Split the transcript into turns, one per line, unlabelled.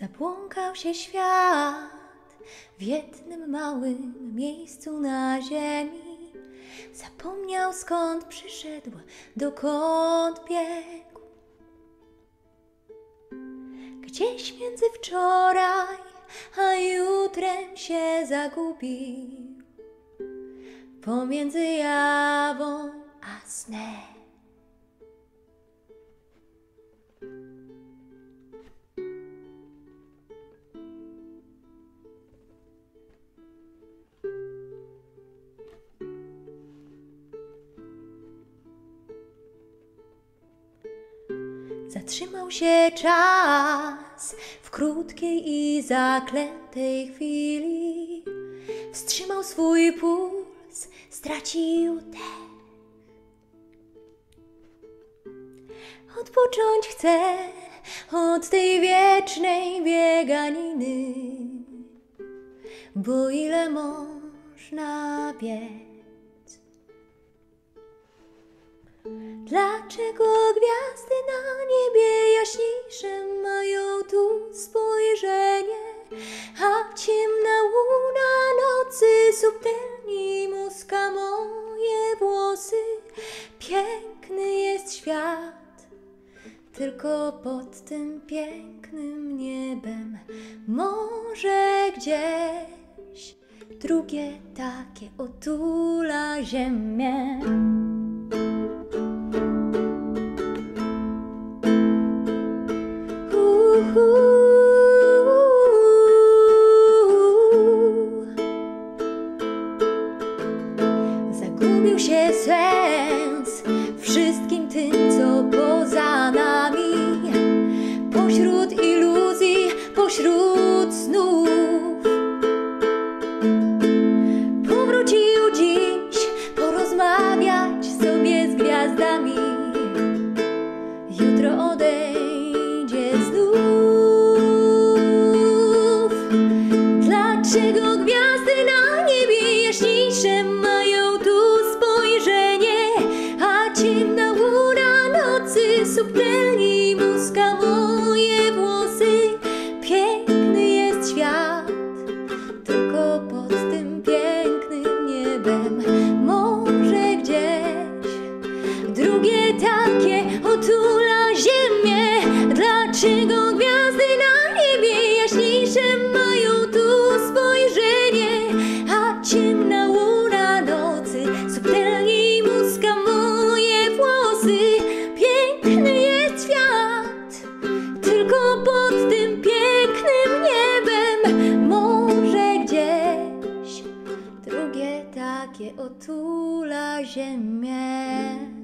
Zabłąkał się świat w jednym małym miejscu na ziemi. Zapomniał skąd przyszedł, dokąd biegł. Gdzieś między wczoraj a jutrem się zagubił. Pomiędzy jawą a snem. Zatrzymał się czas w krótkiej i zaklętej chwili. Wstrzymał swój puls, stracił dech. Odpocząć chce od tej wiecznej bieganiny, bo ile można biec? Dlaczego gwiazdy niebie jaśniejsze mają tu spojrzenie, a ciemna łuna nocy subtelni muska moje włosy? Piękny jest świat, tylko pod tym pięknym niebem, może gdzieś drugie takie otula ziemię. Zagubił się sens wszystkim tym, co poza nami. Pośród iluzji, pośród snów. Dlaczego jakie otula ziemię.